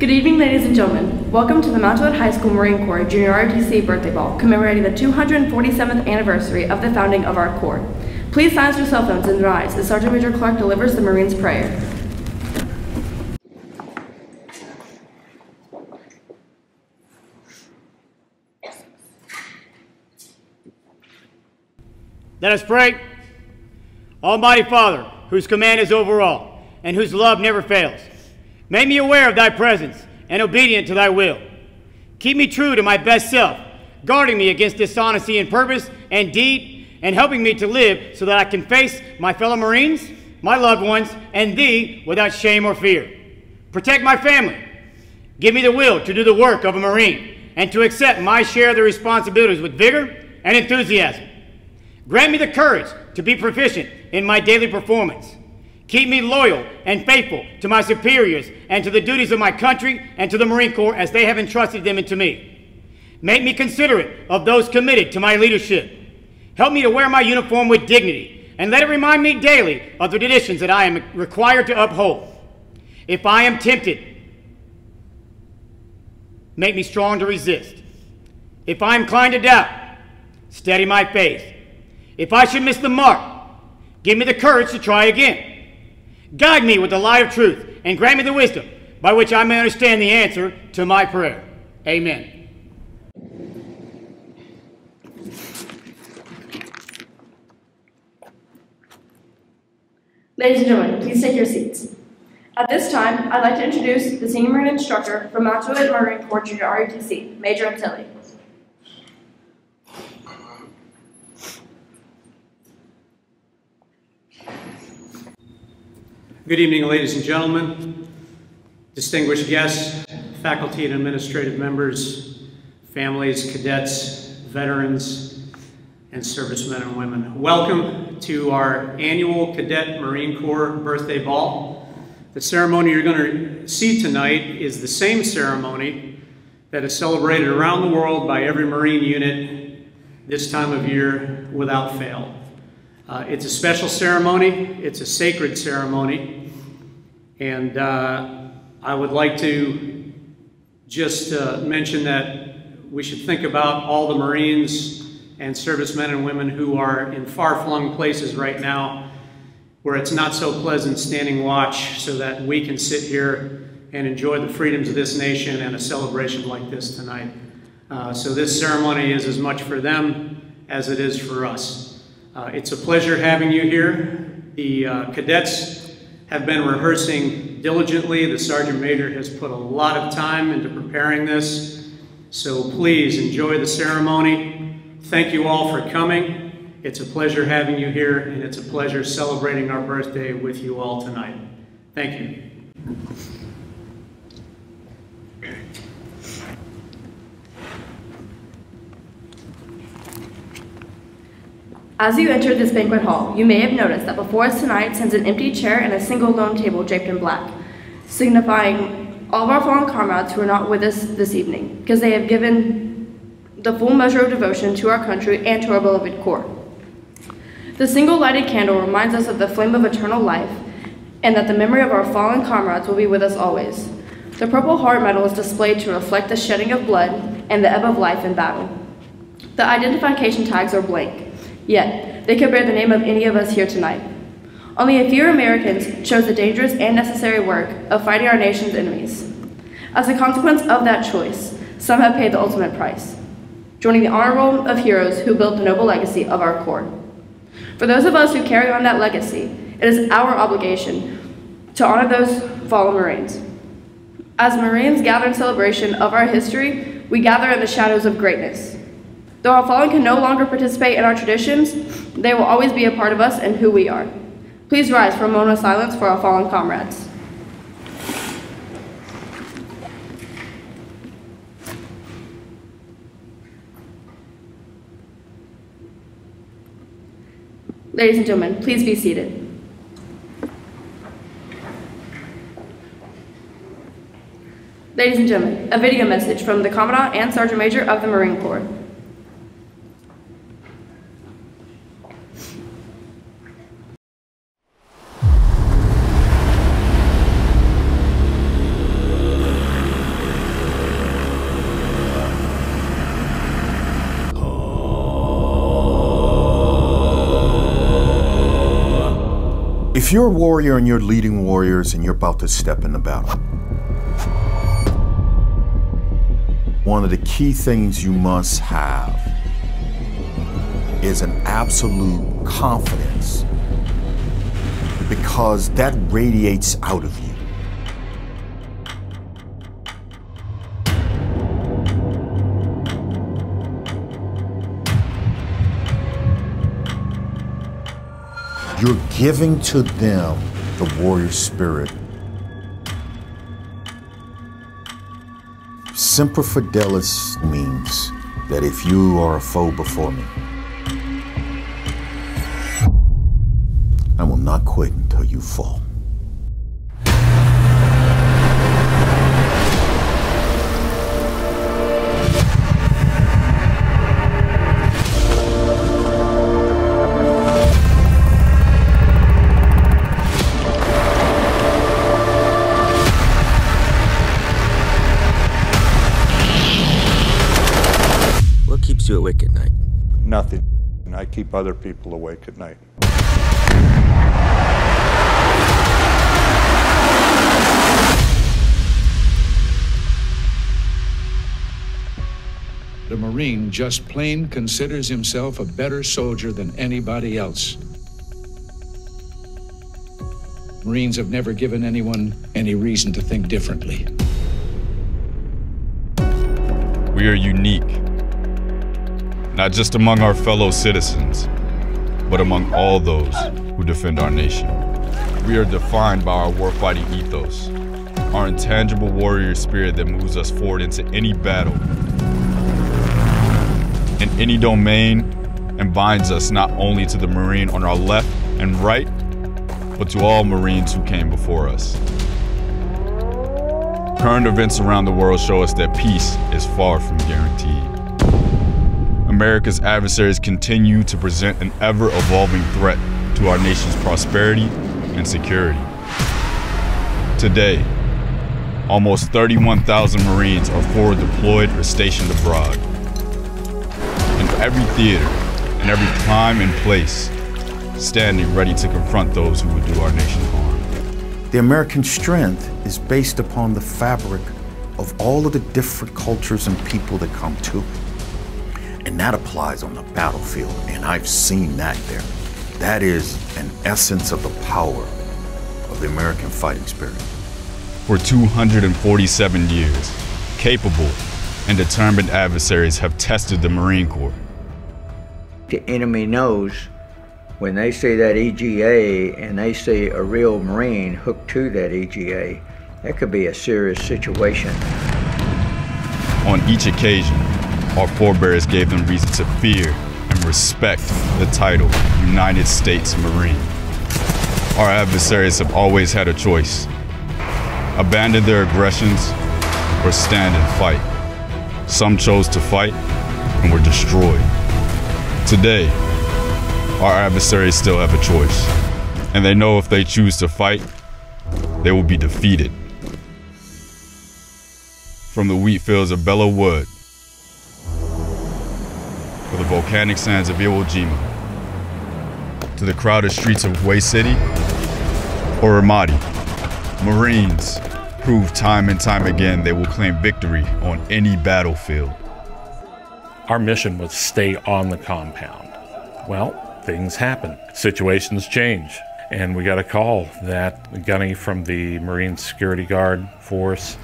Good evening, ladies and gentlemen. Welcome to the Mount Hood High School Marine Corps Junior ROTC Birthday Ball, commemorating the 247th anniversary of the founding of our Corps. Please silence your cell phones and rise as Sergeant Major Clark delivers the Marine's prayer. Let us pray. Almighty Father, whose command is over all, and whose love never fails, make me aware of thy presence and obedient to thy will. Keep me true to my best self, guarding me against dishonesty in purpose and deed, and helping me to live so that I can face my fellow Marines, my loved ones, and thee without shame or fear. Protect my family. Give me the will to do the work of a Marine and to accept my share of the responsibilities with vigor and enthusiasm. Grant me the courage to be proficient in my daily performance. Keep me loyal and faithful to my superiors and to the duties of my country and to the Marine Corps as they have entrusted them into me. Make me considerate of those committed to my leadership. Help me to wear my uniform with dignity and let it remind me daily of the traditions that I am required to uphold. If I am tempted, make me strong to resist. If I am inclined to doubt, steady my faith. If I should miss the mark, give me the courage to try again. Guide me with the light of truth and grant me the wisdom by which I may understand the answer to my prayer. Amen. Ladies and gentlemen, please take your seats. At this time, I'd like to introduce the Senior Instructor from Mount Hood Marine Corps Junior ROTC, Major Antilli. Good evening, ladies and gentlemen, distinguished guests, faculty and administrative members, families, cadets, veterans, and servicemen and women. Welcome to our annual Cadet Marine Corps Birthday Ball. The ceremony you're going to see tonight is the same ceremony that is celebrated around the world by every Marine unit this time of year without fail. Uh, it's a special ceremony, it's a sacred ceremony, and uh, I would like to just uh, mention that we should think about all the Marines and servicemen and women who are in far-flung places right now where it's not so pleasant standing watch so that we can sit here and enjoy the freedoms of this nation and a celebration like this tonight. Uh, so this ceremony is as much for them as it is for us. Uh, it's a pleasure having you here. The uh, cadets have been rehearsing diligently. The Sergeant Major has put a lot of time into preparing this. So please enjoy the ceremony. Thank you all for coming. It's a pleasure having you here, and it's a pleasure celebrating our birthday with you all tonight. Thank you. As you enter this banquet hall, you may have noticed that before us tonight stands an empty chair and a single lone table draped in black, signifying all of our fallen comrades who are not with us this evening, because they have given the full measure of devotion to our country and to our beloved Corps. The single lighted candle reminds us of the flame of eternal life and that the memory of our fallen comrades will be with us always. The Purple Heart Medal is displayed to reflect the shedding of blood and the ebb of life in battle. The identification tags are blank, Yet, they could bear the name of any of us here tonight. Only a few Americans chose the dangerous and necessary work of fighting our nation's enemies. As a consequence of that choice, some have paid the ultimate price, joining the honor roll of heroes who built the noble legacy of our Corps. For those of us who carry on that legacy, it is our obligation to honor those fallen Marines. As Marines gather in celebration of our history, we gather in the shadows of greatness. Though our fallen can no longer participate in our traditions, they will always be a part of us and who we are. Please rise for a moment of silence for our fallen comrades. Ladies and gentlemen, please be seated. Ladies and gentlemen, a video message from the Commandant and Sergeant Major of the Marine Corps. If you're a warrior and you're leading warriors and you're about to step in the battle, one of the key things you must have is an absolute confidence because that radiates out of you. You're giving to them the warrior spirit. Semper Fidelis means that if you are a foe before me, I will not quit until you fall. Keep other people awake at night. The Marine just plain considers himself a better soldier than anybody else. Marines have never given anyone any reason to think differently. We are unique, not just among our fellow citizens, but among all those who defend our nation. We are defined by our warfighting ethos, our intangible warrior spirit that moves us forward into any battle, in any domain, and binds us not only to the Marine on our left and right, but to all Marines who came before us. Current events around the world show us that peace is far from guaranteed. America's adversaries continue to present an ever evolving threat to our nation's prosperity and security. Today, almost 31,000 Marines are forward deployed or stationed abroad. In every theater, in every time and place, standing ready to confront those who would do our nation harm. The American strength is based upon the fabric of all of the different cultures and people that come to it. And that applies on the battlefield, and I've seen that there. That is an essence of the power of the American fighting spirit. For 247 years, capable and determined adversaries have tested the Marine Corps. The enemy knows when they see that EGA and they see a real Marine hooked to that EGA, that could be a serious situation. On each occasion, our forebears gave them reason to fear and respect the title United States Marine. Our adversaries have always had a choice abandon their aggressions or stand and fight. Some chose to fight and were destroyed. Today, our adversaries still have a choice, and they know if they choose to fight, they will be defeated. From the wheat fields of Belleau Wood, or the volcanic sands of Iwo Jima, to the crowded streets of Hue City or Ramadi, Marines prove time and time again they will claim victory on any battlefield. Our mission was stay on the compound. Well, things happen, situations change, and we got a call that Gunny from the Marine Security Guard Force,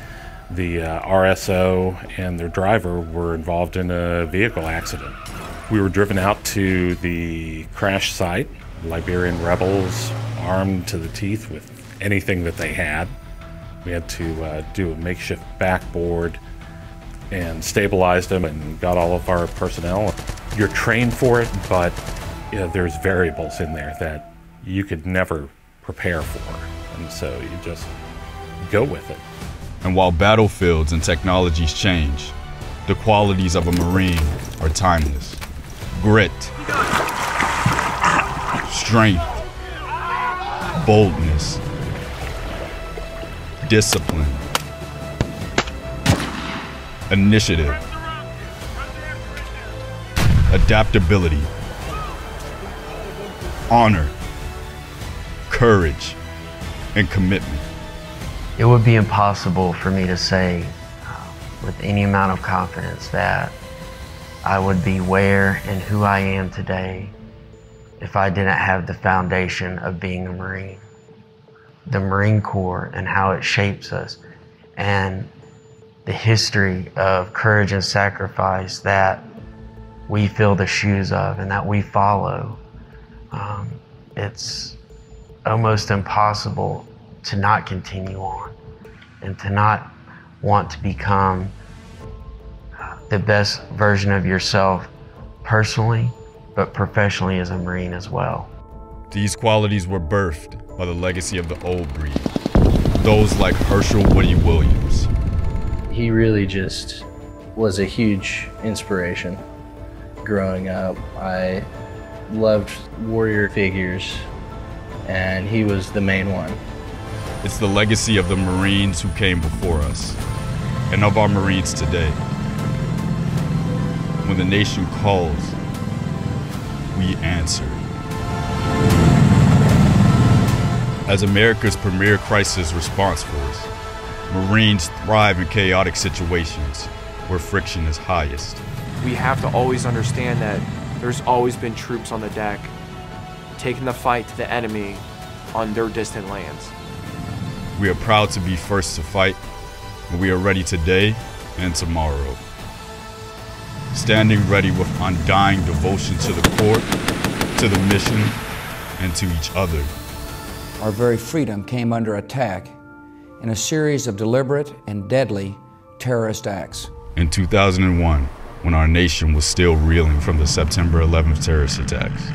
the uh, RSO, and their driver were involved in a vehicle accident. We were driven out to the crash site, Liberian rebels armed to the teeth with anything that they had. We had to uh, do a makeshift backboard and stabilized them and got all of our personnel. You're trained for it, but you know, there's variables in there that you could never prepare for. And so you just go with it. And while battlefields and technologies change, the qualities of a Marine are timeless. Grit, strength, boldness, discipline, initiative, adaptability, honor, courage, and commitment. It would be impossible for me to say uh, with any amount of confidence that I would be where and who I am today if I didn't have the foundation of being a Marine. The Marine Corps and how it shapes us, and the history of courage and sacrifice that we fill the shoes of and that we follow. Um, it's almost impossible to not continue on and to not want to become uh, the best version of yourself personally, but professionally as a Marine as well. These qualities were birthed by the legacy of the old breed, those like Hershel Woody Williams. He really just was a huge inspiration growing up. I loved warrior figures, and he was the main one. It's the legacy of the Marines who came before us, and of our Marines today. When the nation calls, we answer. As America's premier crisis response force, Marines thrive in chaotic situations where friction is highest. We have to always understand that there's always been troops on the deck taking the fight to the enemy on their distant lands. We are proud to be first to fight, and we are ready today and tomorrow. Standing ready with undying devotion to the Corps, to the mission, and to each other. Our very freedom came under attack in a series of deliberate and deadly terrorist acts. In 2001, when our nation was still reeling from the September 11th terrorist attacks,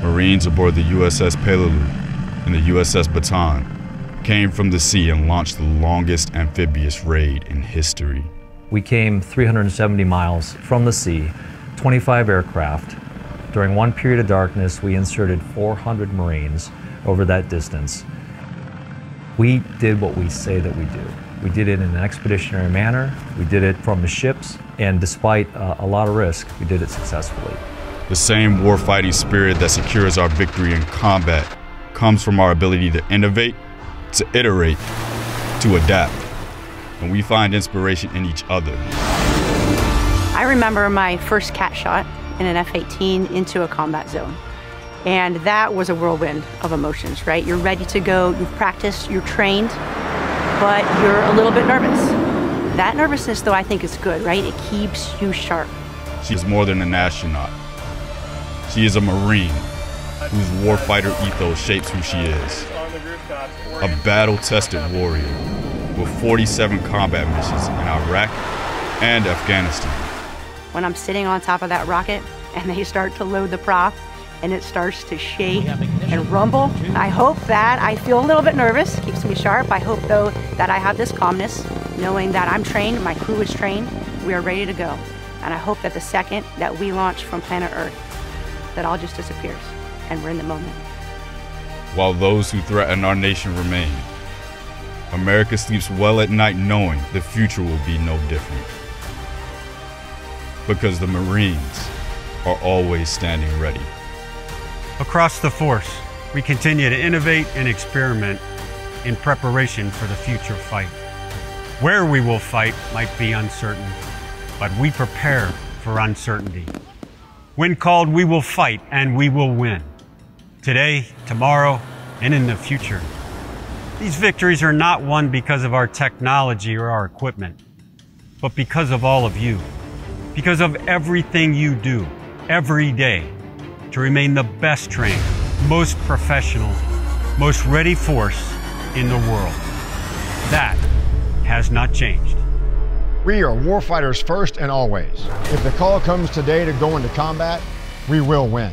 Marines aboard the USS Peleliu and the USS Bataan came from the sea and launched the longest amphibious raid in history. We came 370 miles from the sea, 25 aircraft, during one period of darkness, we inserted 400 Marines over that distance. We did what we say that we do. We did it in an expeditionary manner. We did it from the ships, and despite uh, a lot of risk, we did it successfully. The same warfighting spirit that secures our victory in combat comes from our ability to innovate, to iterate, to adapt. And we find inspiration in each other. I remember my first cat shot in an F 18 into a combat zone. And that was a whirlwind of emotions, right? You're ready to go, you've practiced, you're trained, but you're a little bit nervous. That nervousness, though, I think is good, right? It keeps you sharp. She's more than an astronaut. She is a Marine whose warfighter ethos shapes who she is. A battle tested warrior with 47 combat missions in Iraq and Afghanistan when I'm sitting on top of that rocket and they start to load the prop and it starts to shake and rumble. I hope that I feel a little bit nervous, keeps me sharp. I hope though that I have this calmness, knowing that I'm trained, my crew is trained, we are ready to go. And I hope that the second that we launch from planet Earth, that all just disappears and we're in the moment. While those who threaten our nation remain, America sleeps well at night knowing the future will be no different because the Marines are always standing ready. Across the force, we continue to innovate and experiment in preparation for the future fight. Where we will fight might be uncertain, but we prepare for uncertainty. When called, we will fight and we will win. Today, tomorrow, and in the future. These victories are not won because of our technology or our equipment, but because of all of you because of everything you do every day to remain the best trained, most professional, most ready force in the world. That has not changed. We are warfighters first and always. If the call comes today to go into combat, we will win.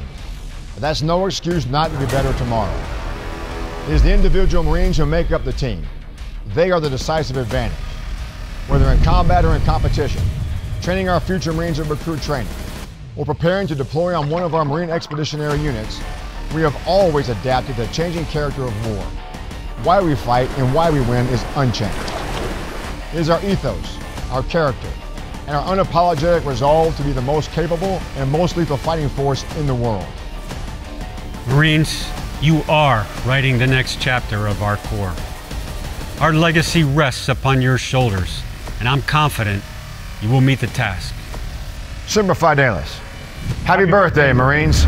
That's no excuse not to be better tomorrow. It is the individual Marines who make up the team. They are the decisive advantage, whether in combat or in competition training our future Marines at recruit training, or preparing to deploy on one of our Marine Expeditionary units, we have always adapted to the changing character of war. Why we fight and why we win is unchanged. It is our ethos, our character, and our unapologetic resolve to be the most capable and most lethal fighting force in the world. Marines, You are writing the next chapter of our Corps. Our legacy rests upon your shoulders, and I'm confident you will meet the task. Semper Fidelis. Happy birthday, Marines.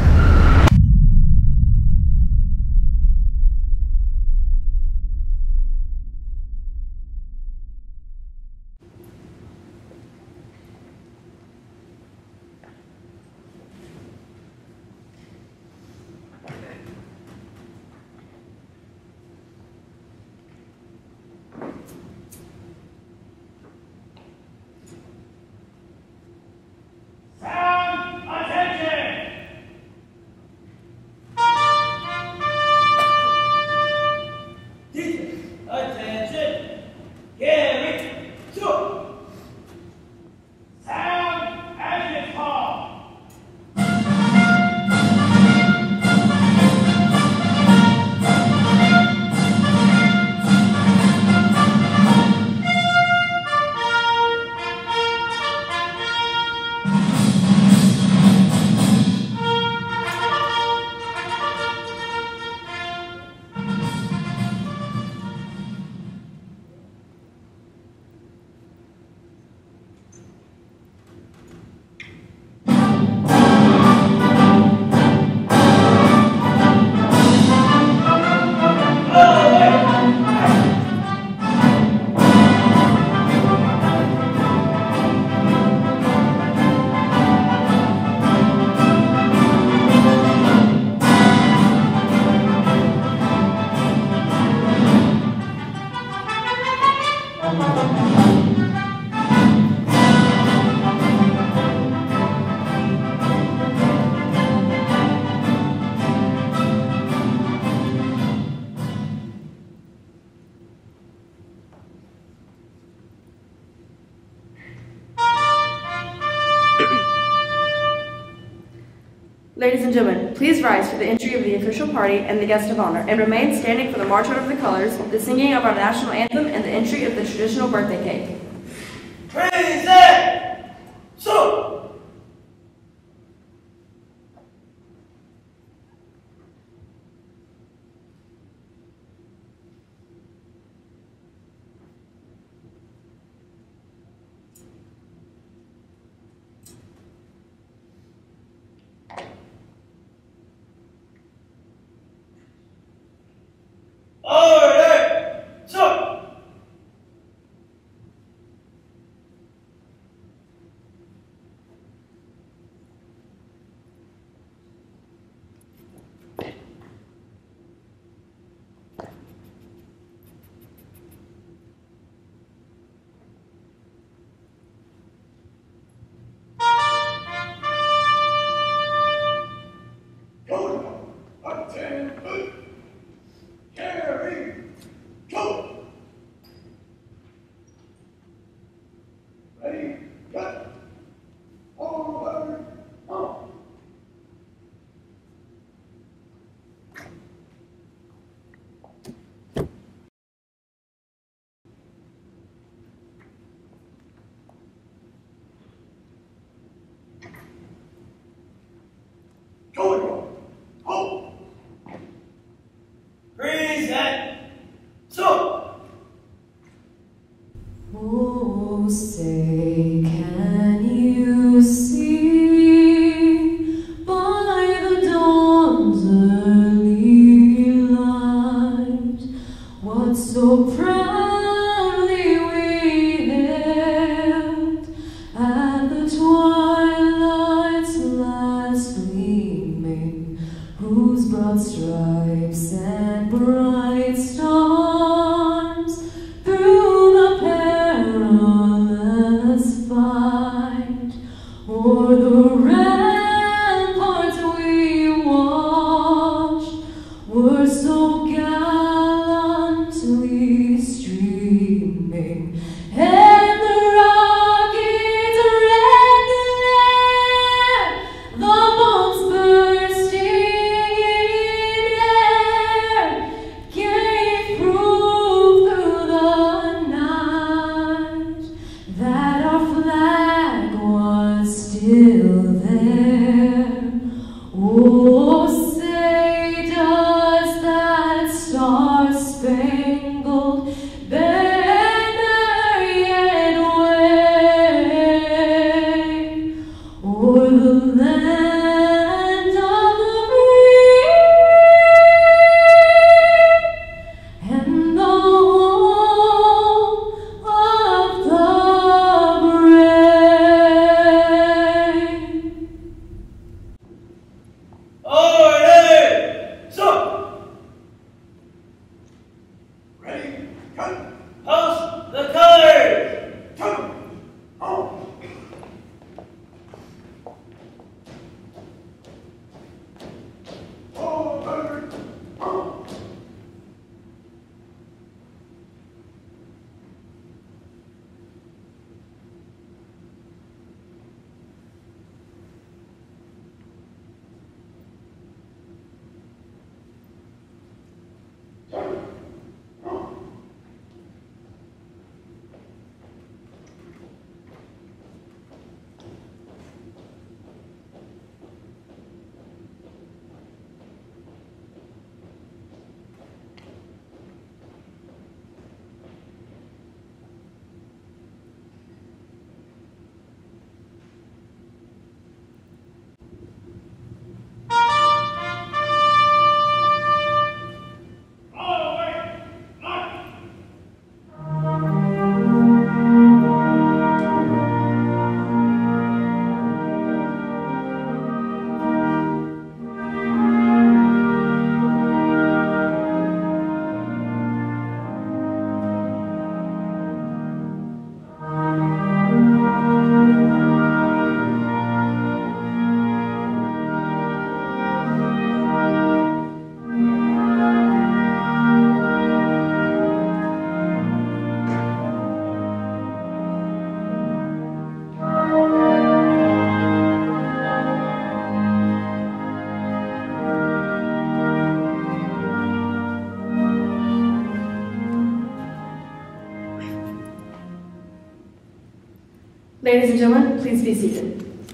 Party and the guest of honor, and remain standing for the March Out of the Colors, the singing of our national anthem, and the entry of the traditional birthday cake. Present! Order! So! Attention! Carry! Go! Ready? Cut! Forward! On! Going Hold! Present! So! Oh, say, Ladies and gentlemen, please be seated.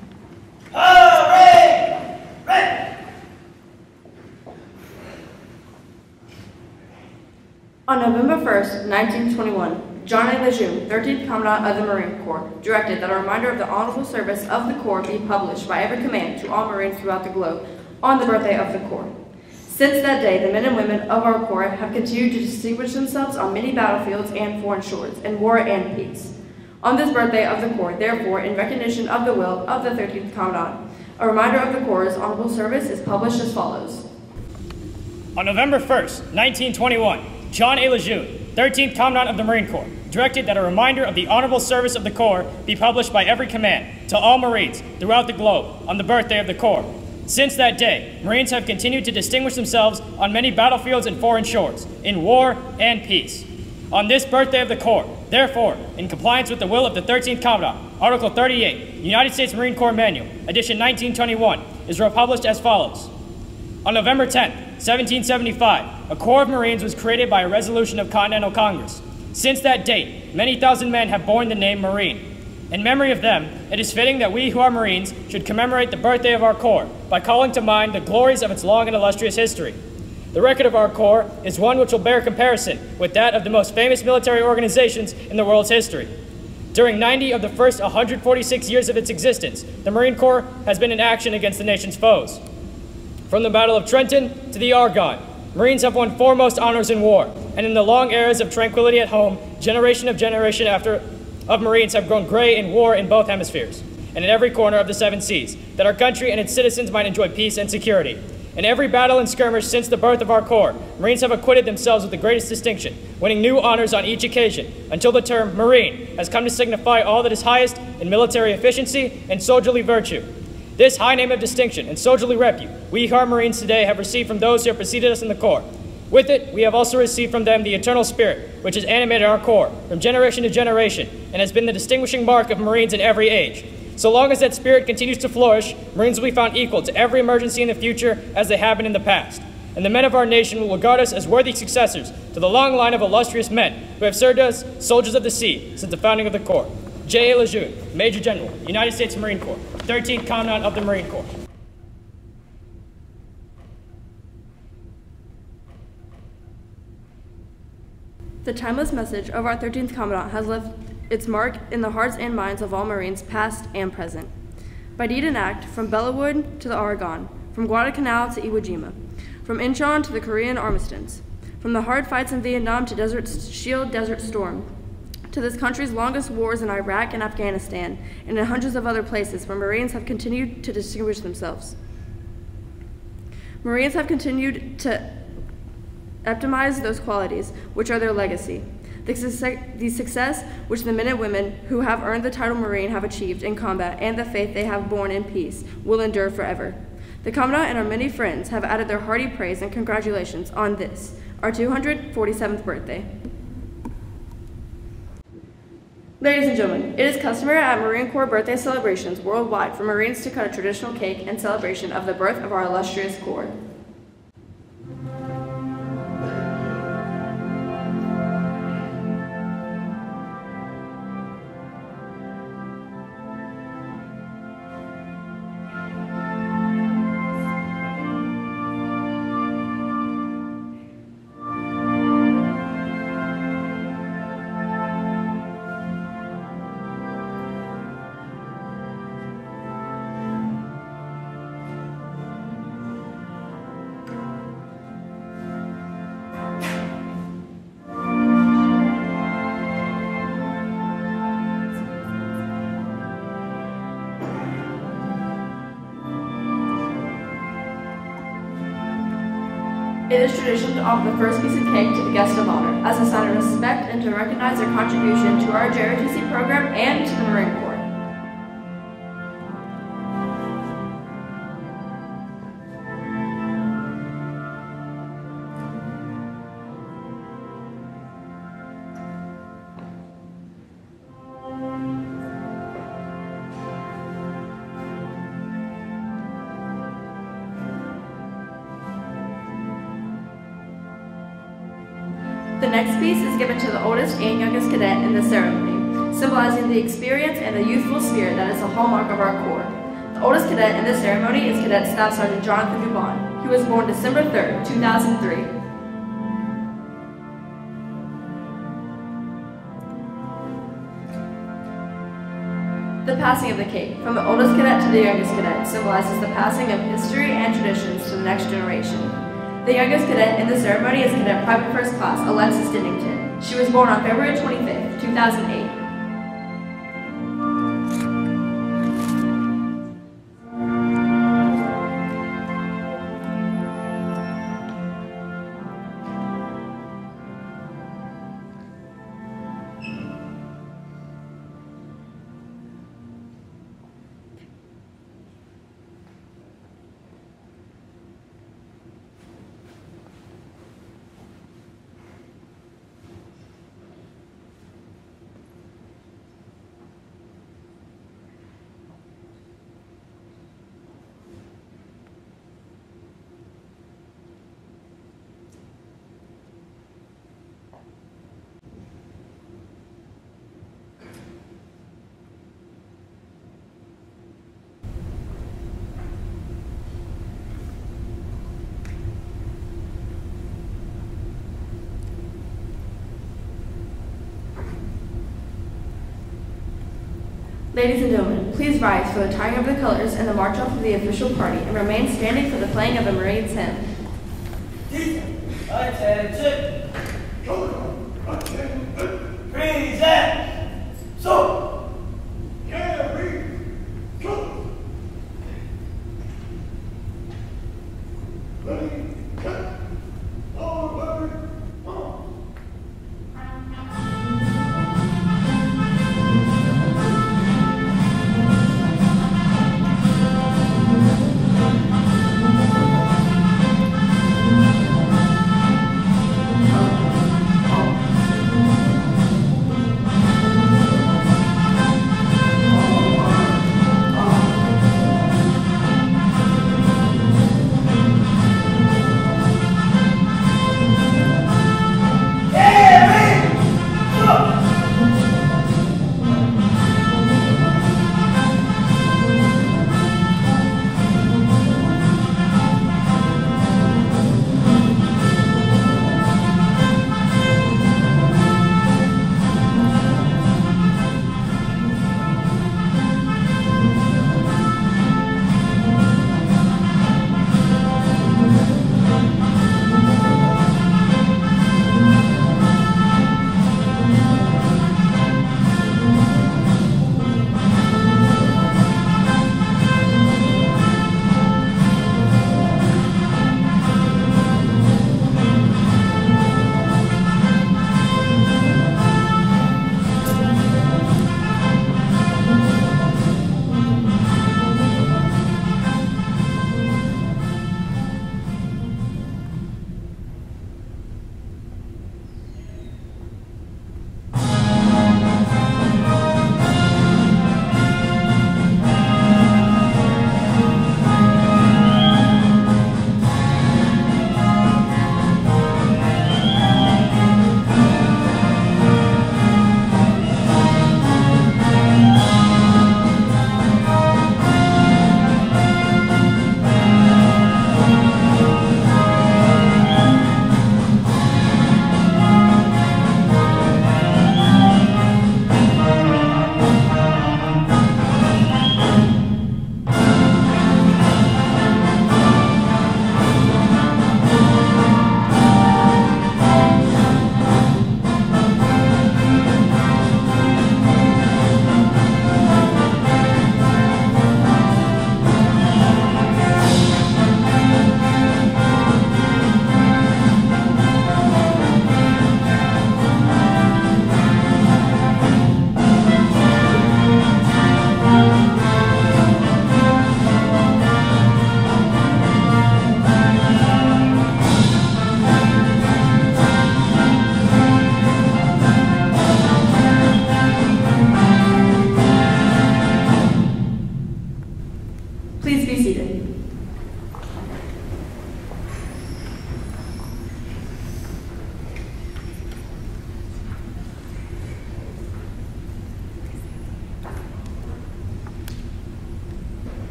On November 1st, 1921, John A. Lejeune, 13th Commandant of the Marine Corps, directed that a reminder of the honorable service of the Corps be published by every command to all Marines throughout the globe on the birthday of the Corps. Since that day, the men and women of our Corps have continued to distinguish themselves on many battlefields and foreign shores, in war and peace. On this birthday of the Corps, therefore, in recognition of the will of the 13th Commandant, a reminder of the Corps' honorable service is published as follows. On November 1st, 1921, John A. Lejeune, 13th Commandant of the Marine Corps, directed that a reminder of the honorable service of the Corps be published by every command to all Marines throughout the globe on the birthday of the Corps. Since that day, Marines have continued to distinguish themselves on many battlefields and foreign shores, in war and peace. On this birthday of the Corps, therefore, in compliance with the will of the 13th Commandant, Article 38, United States Marine Corps Manual, edition 1921, is republished as follows. On November 10, 1775, a Corps of Marines was created by a resolution of Continental Congress. Since that date, many thousand men have borne the name Marine. In memory of them, it is fitting that we who are Marines should commemorate the birthday of our Corps by calling to mind the glories of its long and illustrious history. The record of our Corps is one which will bear comparison with that of the most famous military organizations in the world's history. During 90 of the first 146 years of its existence, the Marine Corps has been in action against the nation's foes. From the Battle of Trenton to the Argonne, Marines have won foremost honors in war, and in the long eras of tranquility at home, generation of generation after of Marines have grown gray in war in both hemispheres, and in every corner of the seven seas, that our country and its citizens might enjoy peace and security. In every battle and skirmish since the birth of our Corps, Marines have acquitted themselves with the greatest distinction, winning new honors on each occasion, until the term Marine has come to signify all that is highest in military efficiency and soldierly virtue. This high name of distinction and soldierly repute we our Marines today have received from those who have preceded us in the Corps. With it, we have also received from them the eternal spirit, which has animated our Corps from generation to generation and has been the distinguishing mark of Marines in every age. So long as that spirit continues to flourish, Marines will be found equal to every emergency in the future as they have been in the past. And the men of our nation will regard us as worthy successors to the long line of illustrious men who have served as soldiers of the sea since the founding of the Corps. J. A. Lejeune, Major General, United States Marine Corps, 13th Commandant of the Marine Corps. The timeless message of our 13th Commandant has left its mark in the hearts and minds of all Marines, past and present. By deed and act, from Belleau Wood to the Argonne, from Guadalcanal to Iwo Jima, from Incheon to the Korean armistice, from the hard fights in Vietnam to Desert Shield, Desert Storm, to this country's longest wars in Iraq and Afghanistan, and in hundreds of other places where Marines have continued to distinguish themselves. Marines have continued to optimize those qualities, which are their legacy. The success, the success which the men and women who have earned the title Marine have achieved in combat and the faith they have borne in peace will endure forever. The Commandant and our many friends have added their hearty praise and congratulations on this, our 247th birthday. Ladies and gentlemen, it is customary at Marine Corps birthday celebrations worldwide for Marines to cut a traditional cake in celebration of the birth of our illustrious Corps. Offer the first piece of cake to the guest of honor as a sign of respect and to recognize their contribution to our JROTC program and to the Marine Corps. In the ceremony. symbolizing the experience and the youthful spirit that is the hallmark of our Corps. The oldest cadet in this ceremony is Cadet Staff Sergeant Jonathan Dubon. He was born December 3, 2003. The passing of the cape, from the oldest cadet to the youngest cadet, symbolizes the passing of history and traditions to the next generation. The youngest cadet in the ceremony is Cadet Private First Class Alexis Dennington. She was born on February 25th, 2008. Ladies and gentlemen, please rise for the tying of the colors and the march off of the official party and remain standing for the playing of the Marines hymn. Attention. Attention! Present.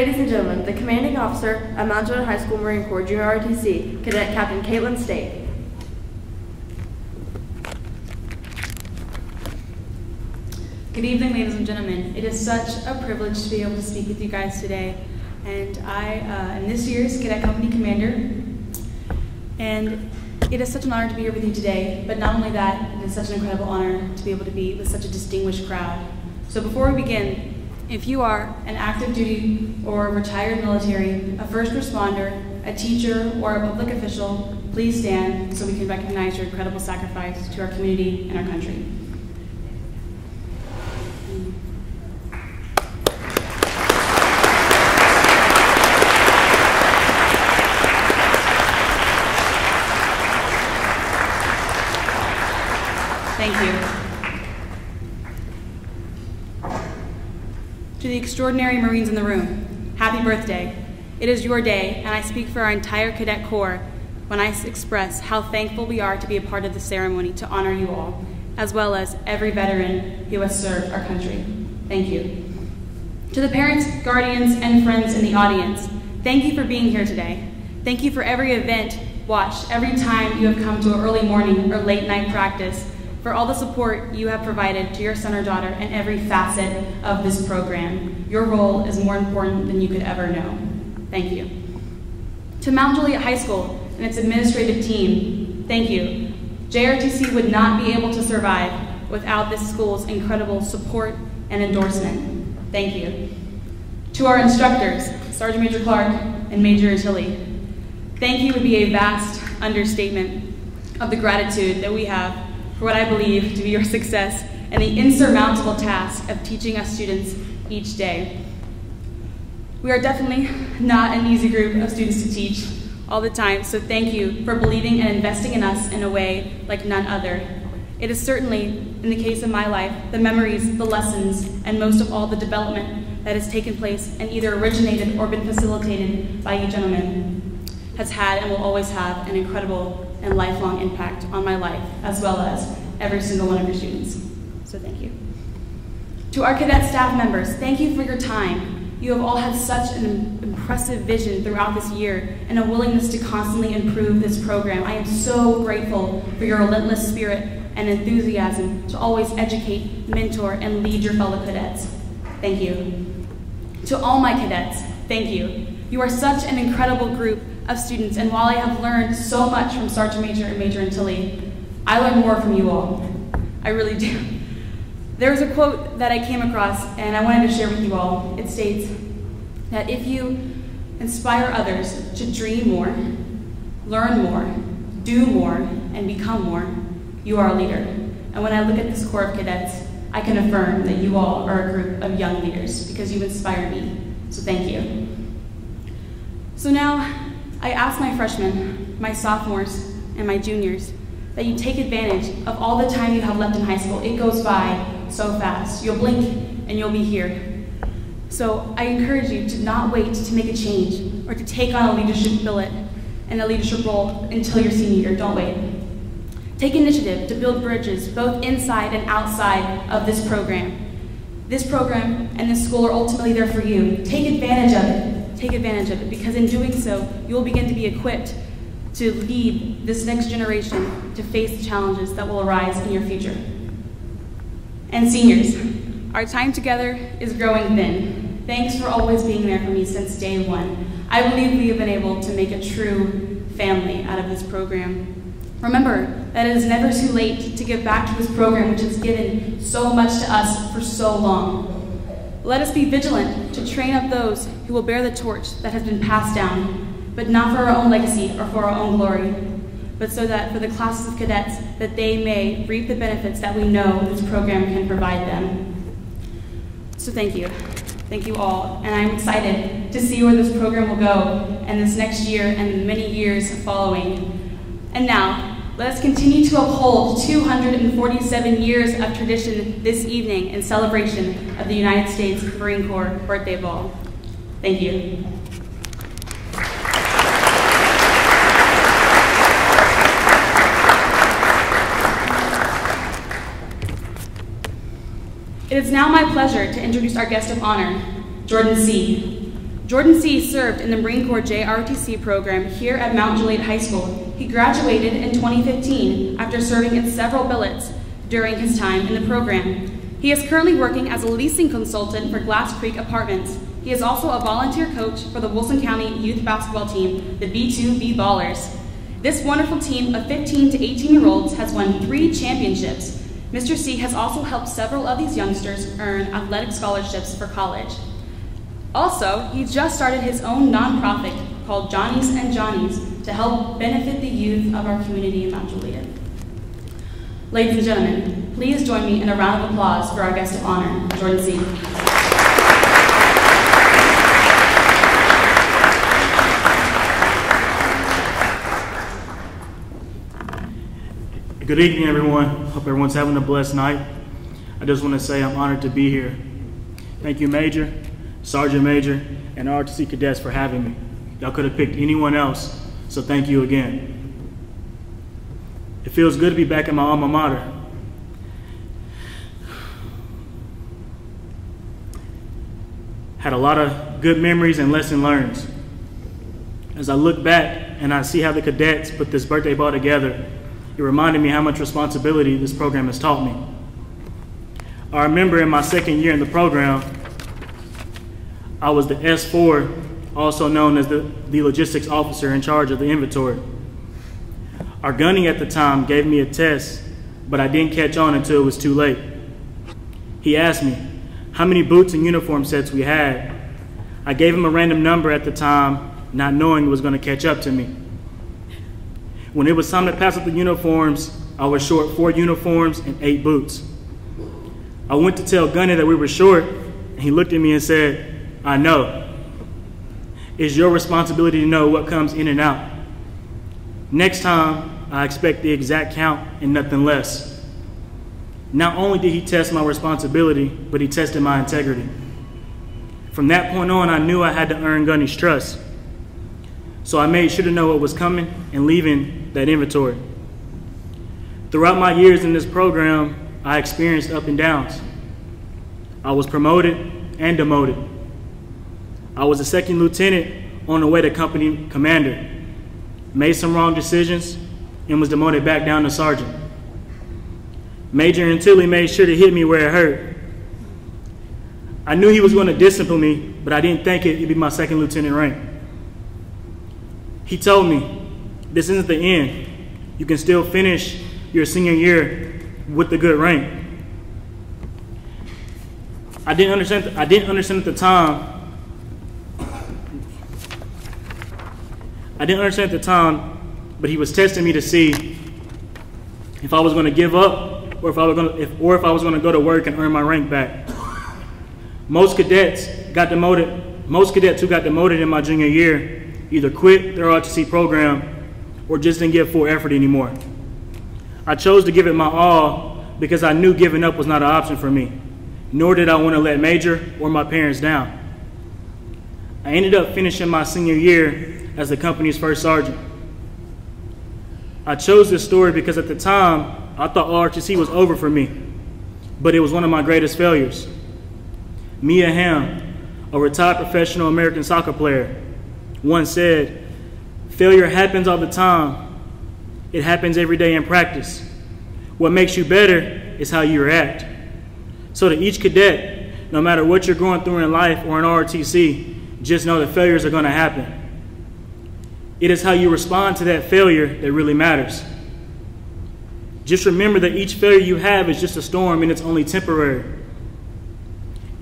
Ladies and gentlemen, the commanding officer at Mount Juliet High School Marine Corps Junior ROTC, Cadet Captain Caitlin State. Good evening, ladies and gentlemen. It is such a privilege to be able to speak with you guys today. And I uh, am this year's Cadet Company Commander. And it is such an honor to be here with you today. But not only that, it is such an incredible honor to be able to be with such a distinguished crowd. So before we begin, if you are an active duty or retired military, a first responder, a teacher, or a public official, please stand so we can recognize your incredible sacrifice to our community and our country. Thank you. To the extraordinary Marines in the room, happy birthday. It is your day, and I speak for our entire Cadet Corps when I express how thankful we are to be a part of the ceremony to honor you all, as well as every veteran who has served our country. Thank you. To the parents, guardians, and friends in the audience, thank you for being here today. Thank you for every event watched, every time you have come to an early morning or late night practice, for all the support you have provided to your son or daughter in every facet of this program. Your role is more important than you could ever know. Thank you. To Mount Juliet High School and its administrative team, thank you. JRTC would not be able to survive without this school's incredible support and endorsement. Thank you. To our instructors, Sergeant Major Clark and Major Tilly, thank you would be a vast understatement of the gratitude that we have for what I believe to be your success and the insurmountable task of teaching us students each day. We are definitely not an easy group of students to teach all the time, so thank you for believing and investing in us in a way like none other. It is certainly, in the case of my life, the memories, the lessons, and most of all the development that has taken place and either originated or been facilitated by you gentlemen has had and will always have an incredible and lifelong impact on my life, as well as every single one of your students. So thank you. To our cadet staff members, thank you for your time. You have all had such an impressive vision throughout this year and a willingness to constantly improve this program. I am so grateful for your relentless spirit and enthusiasm to always educate, mentor, and lead your fellow cadets. Thank you. To all my cadets, thank you. You are such an incredible group of students, and while I have learned so much from Sergeant Major and Major Antilli, I learn more from you all. I really do. There's a quote that I came across, and I wanted to share with you all. It states that if you inspire others to dream more, learn more, do more, and become more, you are a leader. And when I look at this Corps of Cadets, I can affirm that you all are a group of young leaders because you inspire me. So thank you. So now, I ask my freshmen, my sophomores, and my juniors that you take advantage of all the time you have left in high school. It goes by so fast. You'll blink and you'll be here. So I encourage you to not wait to make a change or to take on a leadership billet and a leadership role until your senior year. Don't wait. Take initiative to build bridges both inside and outside of this program. This program and this school are ultimately there for you. Take advantage of it. Take advantage of it because in doing so, you will begin to be equipped to lead this next generation to face the challenges that will arise in your future. And seniors, our time together is growing thin. Thanks for always being there for me since day one. I believe we have been able to make a true family out of this program. Remember that it is never too late to give back to this program which has given so much to us for so long. Let us be vigilant to train up those who will bear the torch that has been passed down, but not for our own legacy or for our own glory, but so that for the classes of cadets that they may reap the benefits that we know this program can provide them. So thank you. Thank you all. And I'm excited to see where this program will go and this next year and many years following. And now, let us continue to uphold 247 years of tradition this evening in celebration of the United States Marine Corps Birthday Ball. Thank you. It is now my pleasure to introduce our guest of honor, Jordan C. Jordan C. served in the Marine Corps JROTC program here at Mount Juliet High School. He graduated in 2015 after serving in several billets during his time in the program. He is currently working as a leasing consultant for Glass Creek Apartments. He is also a volunteer coach for the Wilson County youth basketball team, the B2B Ballers. This wonderful team of 15 to 18 year olds has won three championships. Mr. C has also helped several of these youngsters earn athletic scholarships for college. Also, he just started his own nonprofit called Johnny's and Johnny's to help benefit the youth of our community in Mount Juliet. Ladies and gentlemen, please join me in a round of applause for our guest of honor, Jordan C. Good evening, everyone. Hope everyone's having a blessed night. I just want to say I'm honored to be here. Thank you, Major, Sergeant Major, and RTC cadets for having me. Y'all could have picked anyone else, so thank you again. It feels good to be back in my alma mater. Had a lot of good memories and lesson learned. As I look back and I see how the cadets put this birthday ball together, it reminded me how much responsibility this program has taught me. I remember in my second year in the program, I was the S4, also known as the, the logistics officer in charge of the inventory. Our gunny at the time gave me a test, but I didn't catch on until it was too late. He asked me how many boots and uniform sets we had. I gave him a random number at the time, not knowing it was going to catch up to me. When it was time to pass up the uniforms, I was short four uniforms and eight boots. I went to tell Gunny that we were short, and he looked at me and said, I know. It's your responsibility to know what comes in and out. Next time, I expect the exact count and nothing less. Not only did he test my responsibility, but he tested my integrity. From that point on, I knew I had to earn Gunny's trust. So I made sure to know what was coming and leaving that inventory. Throughout my years in this program, I experienced up and downs. I was promoted and demoted. I was a second lieutenant on the way to company commander, made some wrong decisions, and was demoted back down to sergeant. Major Antilli made sure to hit me where it hurt. I knew he was going to discipline me, but I didn't think it'd be my second lieutenant rank. He told me, this isn't the end. You can still finish your senior year with the good rank. I didn't understand. I didn't understand at the time. I didn't understand at the time, but he was testing me to see if I was going to give up, or if I was going to, if, or if I was going to go to work and earn my rank back. Most cadets got demoted. Most cadets who got demoted in my junior year either quit their RTC program or just didn't give full effort anymore. I chose to give it my all because I knew giving up was not an option for me, nor did I want to let Major or my parents down. I ended up finishing my senior year as the company's first sergeant. I chose this story because at the time, I thought RTC was over for me, but it was one of my greatest failures. Mia Hamm, a retired professional American soccer player, once said, Failure happens all the time. It happens every day in practice. What makes you better is how you react. So, to each cadet, no matter what you're going through in life or in ROTC, just know that failures are going to happen. It is how you respond to that failure that really matters. Just remember that each failure you have is just a storm and it's only temporary.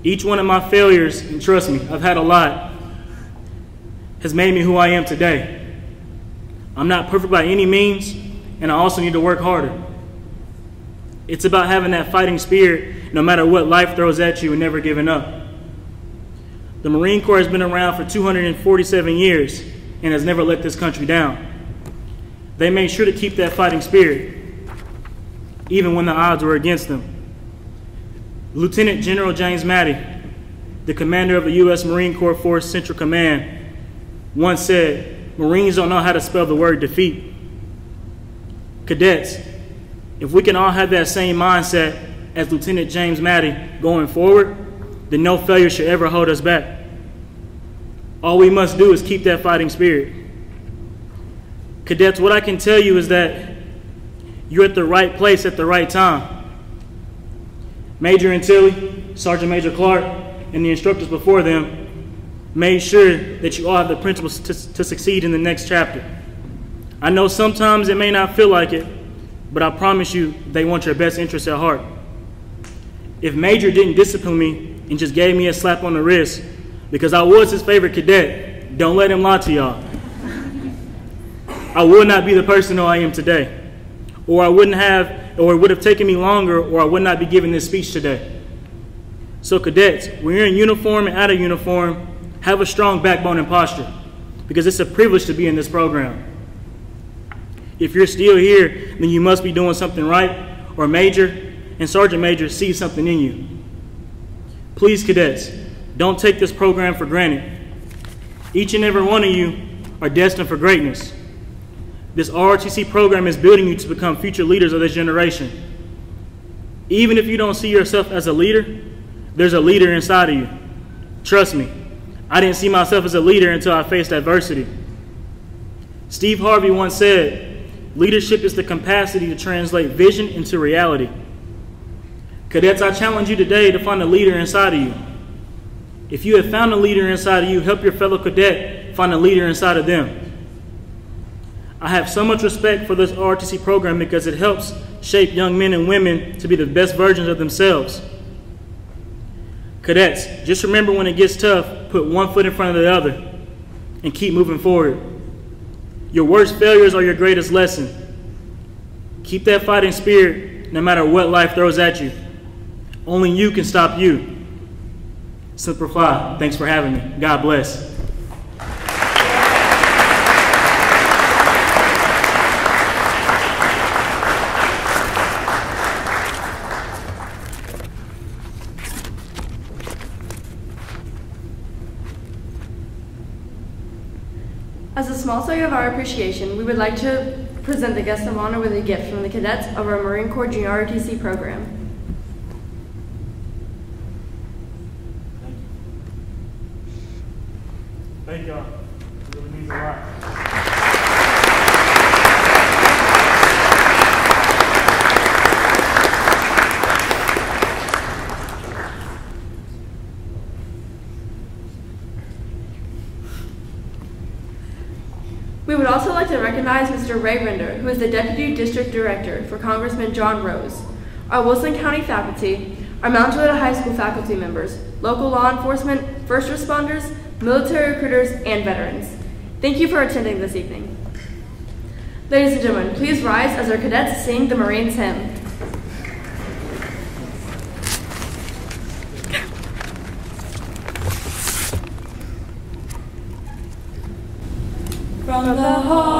Each one of my failures, and trust me, I've had a lot, has made me who I am today. I'm not perfect by any means, and I also need to work harder. It's about having that fighting spirit no matter what life throws at you and never giving up. The Marine Corps has been around for 247 years and has never let this country down. They made sure to keep that fighting spirit, even when the odds were against them. Lieutenant General James Mattis, the commander of the U.S. Marine Corps Force Central Command, once said, Marines don't know how to spell the word defeat. Cadets, if we can all have that same mindset as Lieutenant James Mattis going forward, then no failure should ever hold us back. All we must do is keep that fighting spirit. Cadets, what I can tell you is that you're at the right place at the right time. Major Antilli, Sergeant Major Clark, and the instructors before them made sure that you all have the principles to, to succeed in the next chapter. I know sometimes it may not feel like it, but I promise you they want your best interest at heart. If Major didn't discipline me and just gave me a slap on the wrist because I was his favorite cadet, don't let him lie to y'all. I would not be the person who I am today. Or I wouldn't have, or it would have taken me longer, or I would not be giving this speech today. So, cadets, when you're in uniform and out of uniform, have a strong backbone and posture because it's a privilege to be in this program. If you're still here, then you must be doing something right, or Major and Sergeant Major see something in you. Please, cadets, don't take this program for granted. Each and every one of you are destined for greatness. This ROTC program is building you to become future leaders of this generation. Even if you don't see yourself as a leader, there's a leader inside of you. Trust me, I didn't see myself as a leader until I faced adversity. Steve Harvey once said, Leadership is the capacity to translate vision into reality. Cadets, I challenge you today to find a leader inside of you. If you have found a leader inside of you, help your fellow cadet find a leader inside of them. I have so much respect for this ROTC program because it helps shape young men and women to be the best versions of themselves. Cadets, just remember when it gets tough, put one foot in front of the other and keep moving forward. Your worst failures are your greatest lesson. Keep that fighting spirit no matter what life throws at you. Only you can stop you. Semper Fi. Thanks for having me. God bless. As a small sign of our appreciation, we would like to present the guest of honor with a gift from the cadets of our Marine Corps Junior ROTC program. Thank y'all. It really means a lot. We would also like to recognize Mr. Ray Rinder, who is the Deputy District Director for Congressman John Rose, our Wilson County faculty, our Mount Juliet High School faculty members, local law enforcement, first responders, military recruiters, and veterans. Thank you for attending this evening. Ladies and gentlemen, please rise as our cadets sing the Marines hymn. From the halls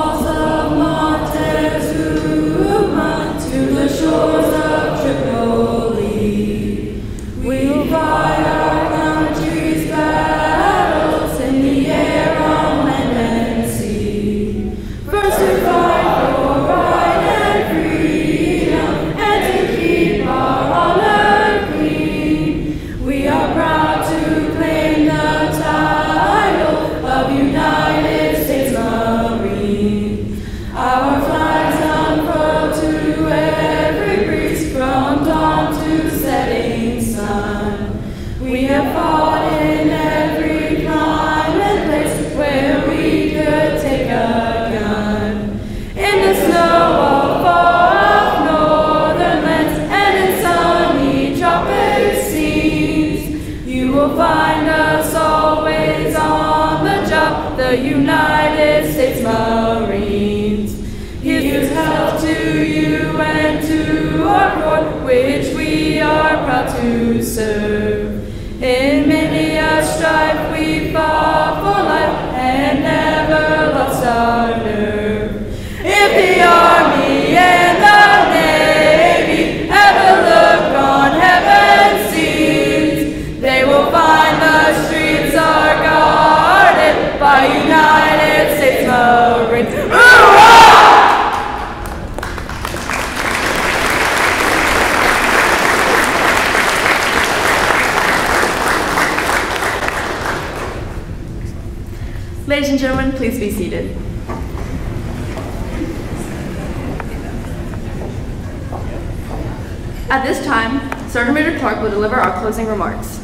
Sergeant Clark will deliver our closing remarks.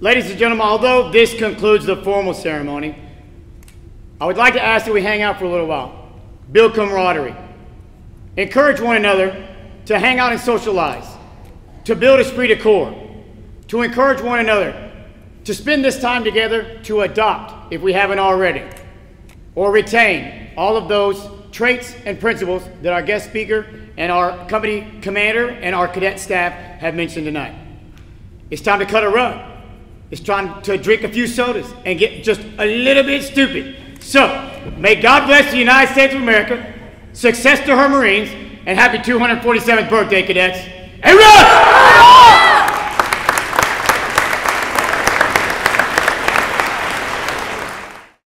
Ladies and gentlemen, although this concludes the formal ceremony, I would like to ask that we hang out for a little while, build camaraderie, encourage one another to hang out and socialize, to build esprit de corps, to encourage one another to spend this time together to adopt, if we haven't already, or retain all of those traits and principles that our guest speaker and our company commander and our cadet staff have mentioned tonight. It's time to cut a rug. It's time to drink a few sodas and get just a little bit stupid. So, may God bless the United States of America, success to her Marines, and happy 247th birthday, cadets. And run!